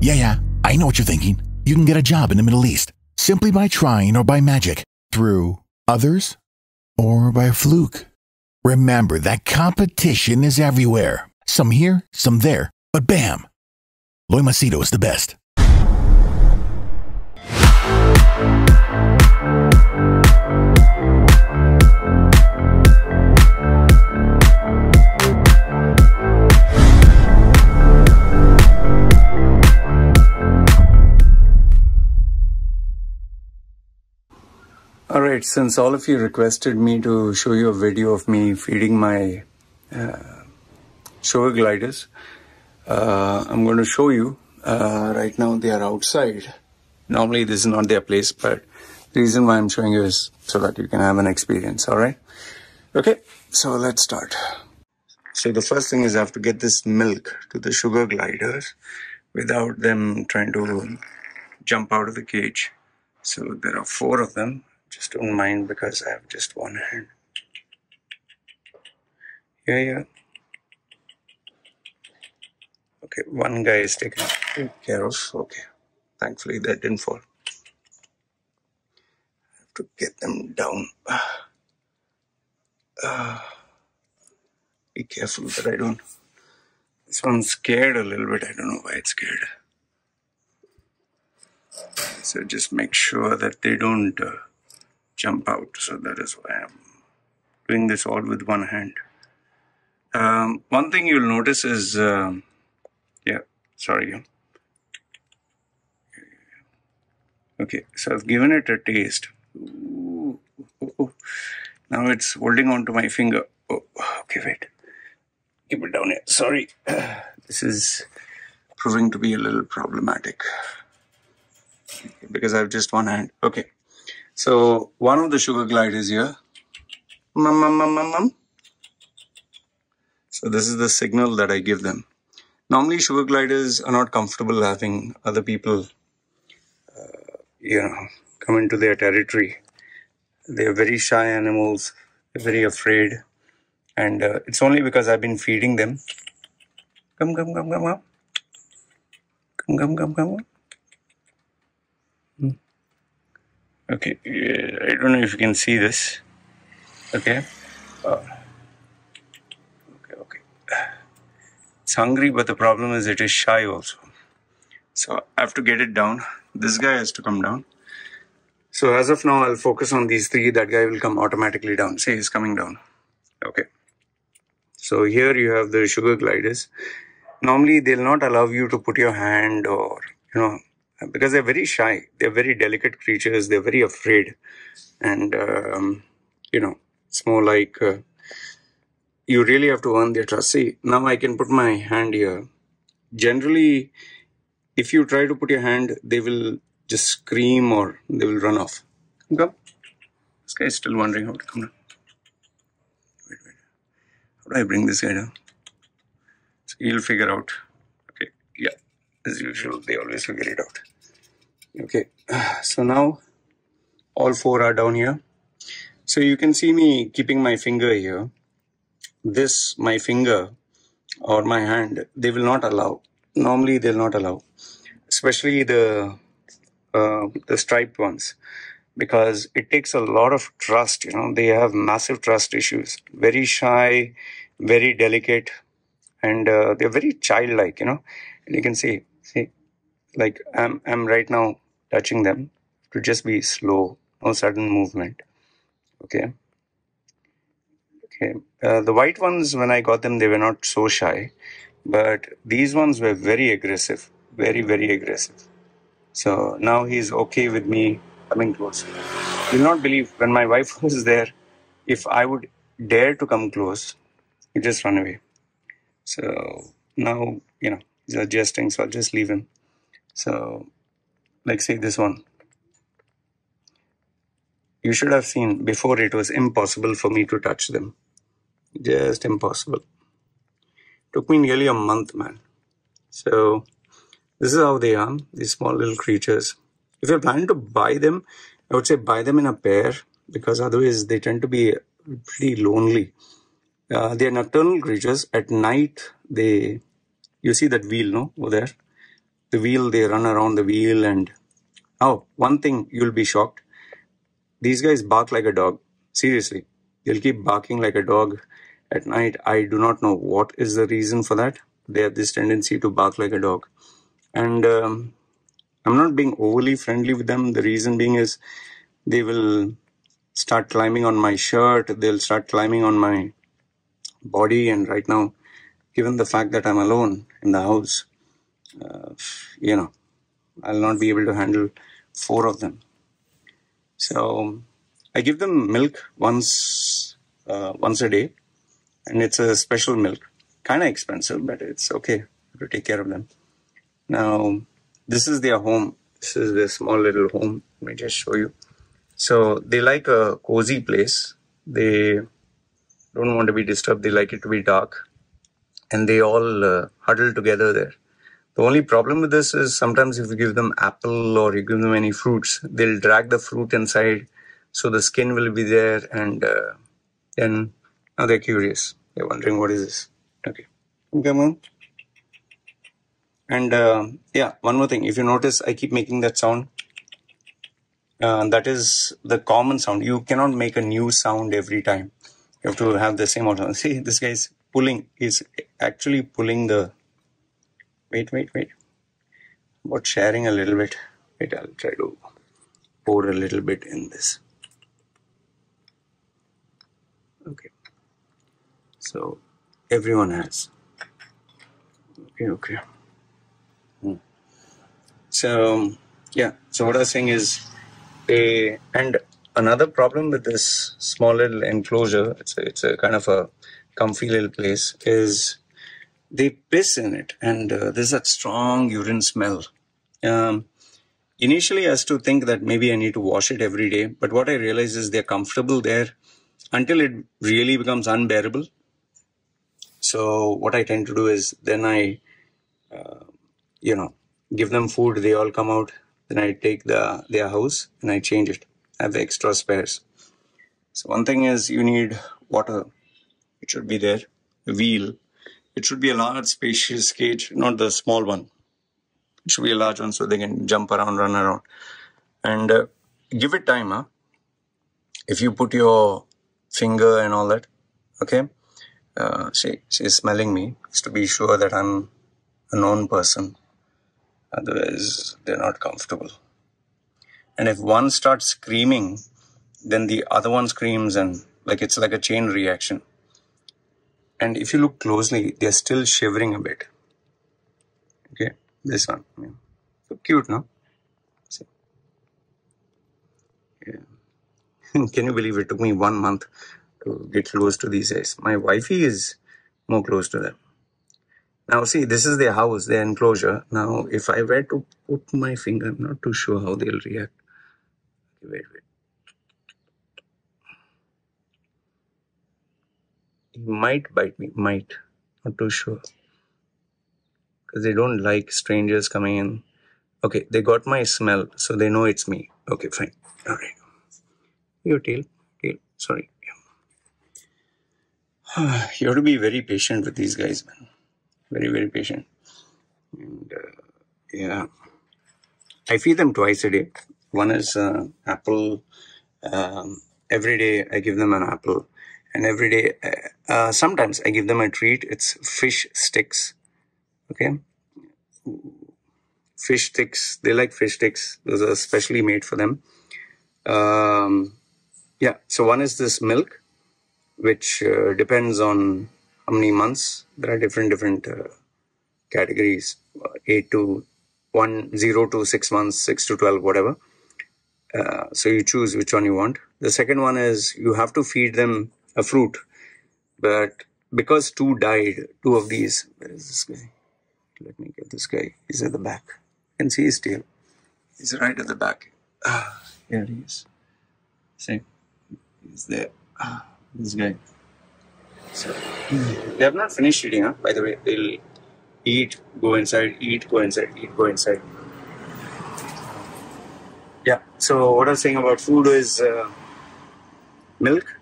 Yeah, yeah, I know what you're thinking. You can get a job in the Middle East simply by trying or by magic, through others, or by a fluke. Remember that competition is everywhere. Some here, some there, but bam! Loy Machedo is the best. Alright, since all of you requested me to show you a video of me feeding my uh, sugar gliders, uh, I'm going to show you. Uh, right now they are outside. Normally this is not their place, but the reason why I'm showing you is so that you can have an experience, alright? Okay, so let's start. So the first thing is I have to get this milk to the sugar gliders without them trying to jump out of the cage. So there are four of them just don't mind because I have just one hand. Yeah, yeah. Okay, one guy is taken care of. Okay, thankfully that didn't fall. I have to get them down. Uh, be careful that I don't. This one's scared a little bit. I don't know why it's scared. So just make sure that they don't. Uh, jump out. So that is why I'm doing this all with one hand. Um, one thing you'll notice is, um, yeah, sorry. Okay, so I've given it a taste. Ooh. Now it's holding on to my finger. Oh, okay, wait. Keep it down here. Sorry. This is proving to be a little problematic because I have just one hand. Okay. So one of the sugar glide is here. Mum, mum, mum, mum, mum. So this is the signal that I give them. Normally sugar gliders are not comfortable having other people, uh, you know, come into their territory. They are very shy animals, they're very afraid. And uh, it's only because I've been feeding them. Come, come, come, come, come. Come, come, come, come. Okay, I don't know if you can see this. Okay. Uh, okay, okay. It's hungry, but the problem is it is shy also. So I have to get it down. This guy has to come down. So as of now, I'll focus on these three. That guy will come automatically down. See, he's coming down. Okay. So here you have the sugar gliders. Normally, they'll not allow you to put your hand or, you know, because they're very shy. They're very delicate creatures. They're very afraid, and um, you know, it's more like uh, you really have to earn their trust. See, now I can put my hand here. Generally, if you try to put your hand, they will just scream or they will run off. Come. This guy is still wondering how to come down. Wait, wait. How do I bring this guy down? So he'll figure out. As usual, they always figure it out. Okay so now all four are down here. So you can see me keeping my finger here. This my finger or my hand they will not allow. Normally they'll not allow especially the uh, the striped ones because it takes a lot of trust you know. They have massive trust issues very shy very delicate and uh, they're very childlike you know. And you can see see like i'm i'm right now touching them to just be slow, no sudden movement. Okay. Okay. Uh, the white ones, when I got them, they were not so shy, but these ones were very aggressive, very, very aggressive. So now he's okay with me coming close. You'll not believe when my wife was there, if I would dare to come close, he'd just run away. So now, you know, he's adjusting, so I'll just leave him. So like say this one. You should have seen before it was impossible for me to touch them. Just impossible. Took me nearly a month man. So this is how they are these small little creatures. If you're planning to buy them i would say buy them in a pair because otherwise they tend to be pretty lonely. Uh, they are nocturnal creatures. At night they you see that wheel no over there the wheel, they run around the wheel. And oh, one thing you'll be shocked these guys bark like a dog. Seriously, they'll keep barking like a dog at night. I do not know what is the reason for that. They have this tendency to bark like a dog. And um, I'm not being overly friendly with them. The reason being is they will start climbing on my shirt, they'll start climbing on my body. And right now, given the fact that I'm alone in the house, uh, you know, I'll not be able to handle four of them. So I give them milk once uh, once a day, and it's a special milk, kind of expensive, but it's okay to take care of them. Now, this is their home. This is their small little home. Let me just show you. So they like a cozy place. They don't want to be disturbed. They like it to be dark, and they all uh, huddle together there. The only problem with this is sometimes if you give them apple or you give them any fruits, they'll drag the fruit inside, so the skin will be there, and uh, then now they're curious. They're wondering what is this. Okay, come on. And uh, yeah, one more thing. If you notice, I keep making that sound. Uh, that is the common sound. You cannot make a new sound every time. You have to have the same one. See, this guy's pulling. is actually pulling the wait, wait, wait. About sharing a little bit. Wait, I'll try to pour a little bit in this. Okay. So everyone has. Okay, okay. Hmm. So yeah. So what I was saying is, a and another problem with this small little enclosure. It's a, it's a kind of a comfy little place. Is they piss in it, and uh, there's that strong urine smell. Um, initially, I used to think that maybe I need to wash it every day, but what I realize is they're comfortable there until it really becomes unbearable. So, what I tend to do is then I, uh, you know, give them food. They all come out. Then I take the their house and I change it. I have the extra spares. So one thing is you need water. It should be there. A wheel it should be a large, spacious cage, not the small one. It should be a large one so they can jump around, run around. And uh, give it time, huh? If you put your finger and all that, okay? Uh, she, she's smelling me, just to be sure that I'm a known person. Otherwise, they're not comfortable. And if one starts screaming, then the other one screams and like it's like a chain reaction. And if you look closely, they're still shivering a bit. Okay, this one. Yeah. So cute, no? See? Yeah. Can you believe it took me one month to get close to these guys? My wifey is more close to them. Now, see, this is their house, their enclosure. Now, if I were to put my finger, I'm not too sure how they'll react. Okay, wait, wait. He might bite me. Might. Not too sure. Because they don't like strangers coming in. Okay, they got my smell, so they know it's me. Okay, fine. All right. Your tail. Tail. Sorry. you have to be very patient with these guys, man. Very, very patient. And uh, yeah, I feed them twice a day. One is uh, apple. Um, every day I give them an apple and every day uh, uh, sometimes i give them a treat. It's fish sticks okay? Fish sticks they like fish sticks. Those are specially made for them. Um, yeah so one is this milk which uh, depends on how many months. There are different different uh, categories. Uh, 8 to 1 0 to 6 months 6 to 12 whatever. Uh, so you choose which one you want. The second one is you have to feed them a fruit. But because two died, two of these, where is this guy? Let me get this guy. He's at the back. You can see his tail. He's right at the back. Ah, here he is. See? He's there. Ah, this guy. So, they have not finished eating, huh? By the way, they'll eat, go inside, eat, go inside, eat, go inside. Yeah, so what I was saying about food is uh, milk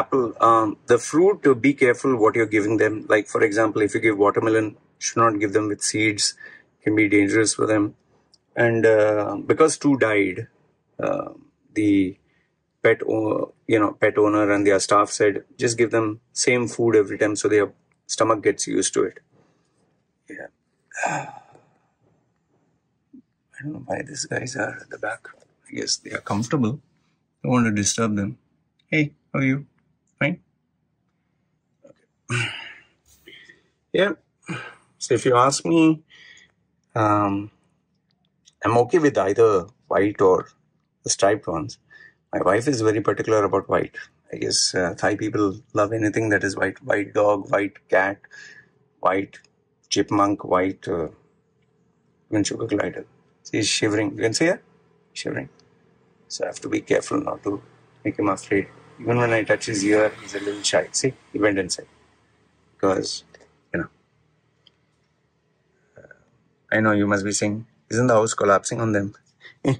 apple um, the fruit to be careful what you're giving them like for example if you give watermelon should not give them with seeds can be dangerous for them. And uh, because two died, uh, the pet o- you know pet owner and their staff said just give them same food every time so their stomach gets used to it. Yeah. I don't know why these guys are at the back. I guess they are comfortable. Don't want to disturb them. Hey, how are you? Yeah. So if you ask me, um, I'm okay with either white or the striped ones. My wife is very particular about white. I guess uh, Thai people love anything that is white. White dog, white cat, white chipmunk, white uh, even sugar glider. He's shivering. You can see her? Shivering. So I have to be careful not to make him afraid. Even when I touch his ear, he's a little shy. See, he went inside. Because, you know, I know you must be saying, isn't the house collapsing on them? uh,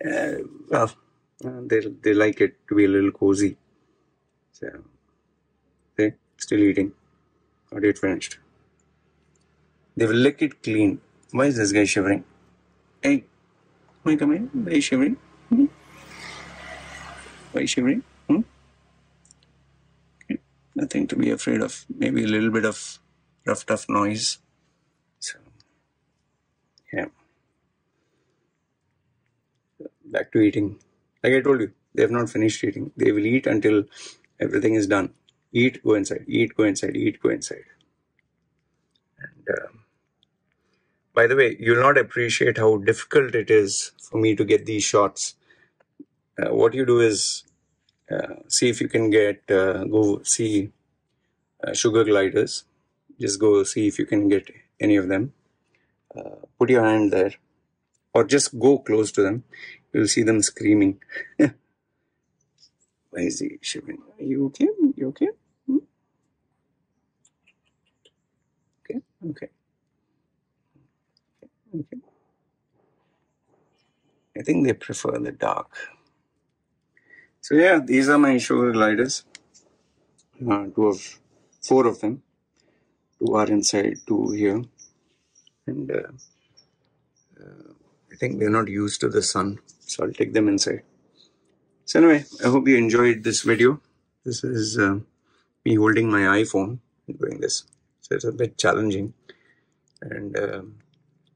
well, uh, they, they like it to be a little cozy. So, they still eating. Not yet finished. They will lick it clean. Why is this guy shivering? Hey, I come in? Are you shivering? Hmm? Why are you shivering? Nothing to be afraid of. Maybe a little bit of rough, tough noise. So, yeah. Back to eating. Like I told you, they have not finished eating. They will eat until everything is done. Eat, go inside. Eat, go inside. Eat, go inside. And um, by the way, you'll not appreciate how difficult it is for me to get these shots. Uh, what you do is uh, see if you can get uh, go see uh, sugar gliders. Just go see if you can get any of them. Uh, put your hand there, or just go close to them. You'll see them screaming. Why is he shivering? Are you okay? You okay? Hmm? Okay. Okay. Okay. I think they prefer the dark. So yeah, these are my sugar gliders. Uh, two of four of them. Two are inside, two here, and uh, uh, I think they're not used to the sun, so I'll take them inside. So anyway, I hope you enjoyed this video. This is uh, me holding my iPhone and doing this, so it's a bit challenging. And um,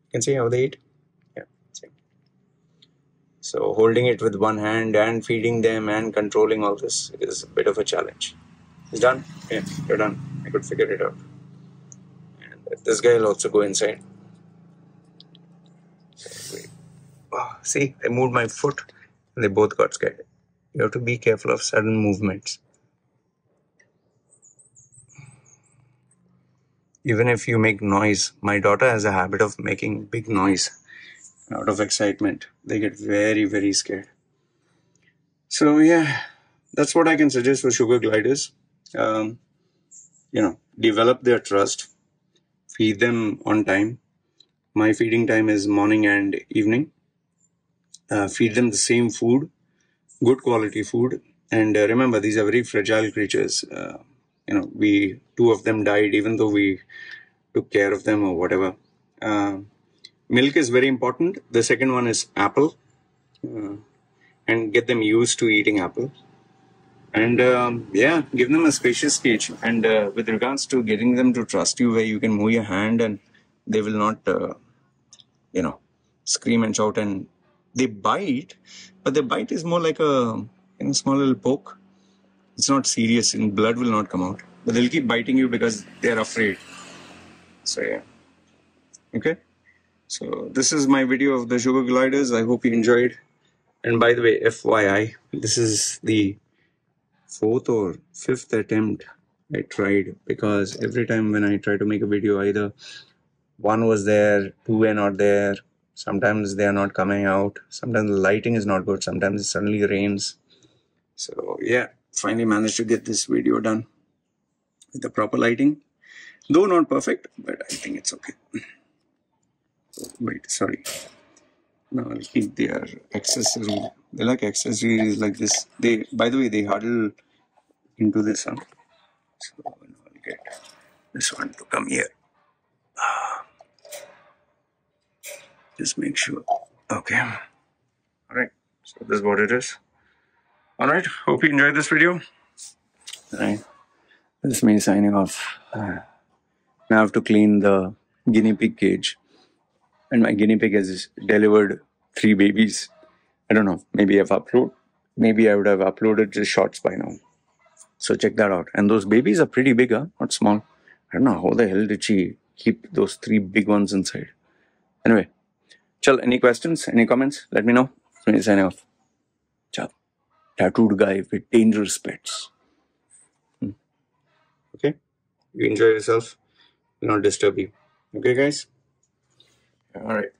you can see how they eat. So holding it with one hand and feeding them and controlling all this is a bit of a challenge. It's done. Yeah, you're done. I could figure it out. And this guy will also go inside. Oh, see, I moved my foot and they both got scared. You have to be careful of sudden movements. Even if you make noise, my daughter has a habit of making big noise out of excitement. They get very, very scared. So, yeah, that's what I can suggest for sugar gliders. Um, you know, develop their trust, feed them on time. My feeding time is morning and evening. Uh, feed them the same food, good quality food. And uh, remember, these are very fragile creatures. Uh, you know, we two of them died, even though we took care of them or whatever. Milk is very important. The second one is apple, uh, and get them used to eating apple. And um, yeah, give them a spacious cage. And uh, with regards to getting them to trust you, where you can move your hand and they will not, uh, you know, scream and shout. And they bite, but the bite is more like a you know, small little poke. It's not serious, and blood will not come out. But they'll keep biting you because they're afraid. So yeah. Okay. So this is my video of the sugar gliders. I hope you enjoyed. And by the way, FYI, this is the fourth or fifth attempt I tried because every time when I try to make a video, either one was there, two were not there. Sometimes they are not coming out. Sometimes the lighting is not good. Sometimes it suddenly rains. So yeah, finally managed to get this video done with the proper lighting. Though not perfect, but I think it's okay. Wait, sorry. now I'll keep their accessory. They like accessories like this. They, by the way, they huddle into this one. So I'll get this one to come here. just make sure. Okay. All right. So this is what it is. All right. Hope you enjoyed this video. All right. This is me signing off. Uh, now I have to clean the guinea pig cage. And my guinea pig has delivered three babies. I don't know. Maybe I've uploaded. Maybe I would have uploaded the shots by now. So check that out. And those babies are pretty big, huh? Not small. I don't know how the hell did she keep those three big ones inside. Anyway, Chal, any questions? Any comments? Let me know. Let me sign off. Chal. Tattooed guy with dangerous pets. Hmm. Okay? You enjoy yourself. Will not disturb you. Okay, guys? All right.